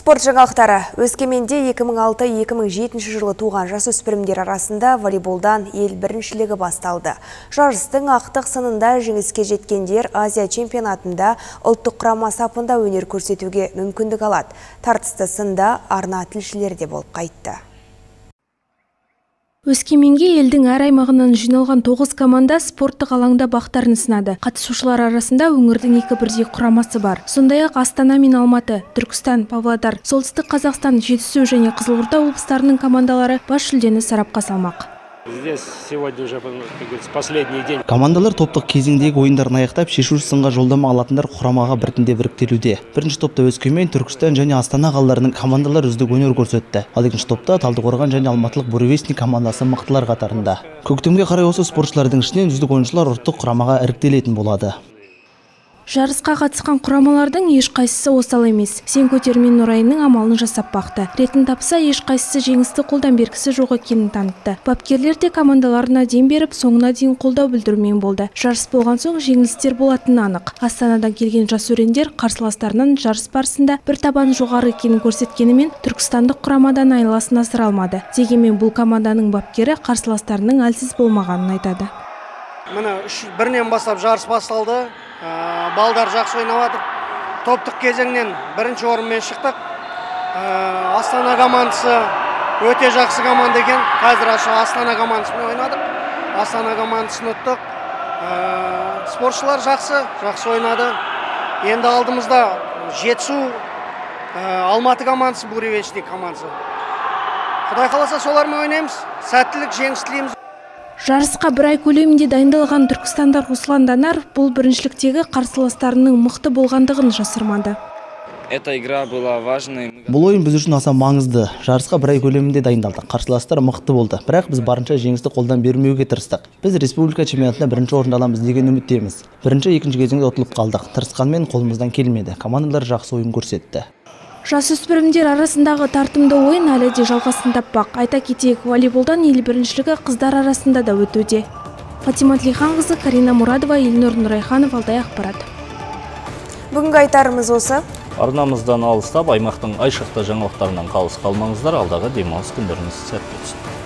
Спорт жаңалықтары. Өскеменде 2006-2007 жылы туған жасөспірімдер арасында волейболдан ел біріншілігі басталды. Жарыстың ақтық сынында жеңіске жеткендер Азия чемпионатында ұлттық құрама сапында өнер көрсетуге мүмкіндік алады. Тартысты сында арна тілшілері де болып қайтты. Өскеменге елдің әр аймағынан жиналған 9 команда спорттық алаңда бақтарын сынады. Қатысушылар арасында өңірдің екі бірдей құрамасы бар. Сондай-ақ Астана мен Алматы, Түркістан, Павлодар, Солтүстік Қазақстан, Жетісу және Қызылорда облыстарының командалары бас жүлдені сарапқа салмақ. Здесь сегодня уже, последний день. Командалар топтық кезеңдегі ойындарын аяқтап шешуші сынға жолдама алатындар құрамаға біртіндеп іріктелуде. Бірінші топта Өскемен, Түркістан және Астана қалаларының командалар үздік өнер көрсетті. Ал екінші топта Талдықорған және Алматылық Буревестник командасы мықтылар қатарында. Көктемге қарай осы спортшылардың ішінен үздік ойыншылар ұлттық құрамаға іріктелетін болады. Жарысқа қатысқан құрамалардың ешқайсысы осал емес. Сен көтермен Нұрайының амалын жасап бақты. Ретін тапса, ешқайсысы жеңісті қолдан бергісі жоқ екенін танытты. Бапкерлер де командаларына дем беріп, соңына дейін қолдау білдірумен болды. Жарыс болған соң жеңілістер болатыны анық. Астанадан келген жас өрендер қарсыластарынан жарыс барысында бір табан жоғары екенін көрсеткенімен түркістандық құрамадан айласын асыра алмады. Дегенмен бұл команданың бапкері қарсыластарының әлсіз болмағанын айтады. міне бірінен бастап жарыс басталды балдар жақсы ойнап топтық кезеңнен бірінші орынмен шықтық. Ә, астана командасы өте жақсы команда екен. Қазір астана командасымен ойнадық. Астана командасын ұттық. Ә, спортшылар жақсы жақсы ойнады. Енді алдымызда жетісу алматы командасы буревестник командасы. Құдай қаласа солармен ойнаймыз. Сәттілік жеңіс тілейміз. Жарысқа бір ай көлемінде дайындалған түркістандық Руслан Данар бұл біріншіліктегі қарсыластарының мықты болғандығын жасырмады. Эта игра была важной. Бұл ойын біз үшін аса маңызды. Жарысқа бір ай көлемінде дайындалдық. Қарсыластар мықты болды. Бірақ біз барынша жеңісті қолдан бермеуге тырыстық. Біз республика чемпионатында бірінші орын аламыз деген үміттеміз. Бірінші екінші кезеңде ұтылып қалдық. Тырысқанмен қолымыздан келмеді. Командалар жақсы ойын көрсетті. Жасөспірімдер арасындағы тартымды ойын әлі де жалғасын таппақ. Айта кетейік, волейболдан ел біріншілігі қыздар арасында да өтуде. Фатима Тлиханқызы, Карина Мурадова, Елнұр Нұрайханов, Алдай ақпарат. Бүгінгі айтарымыз осы. Арнамыздан алыстап, аймақтың айшықты жаңалықтарынан қалыс қалмаңыздар, алдағы демалыс күндеріңіз сәтті өтсін.